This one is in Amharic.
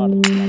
Smart.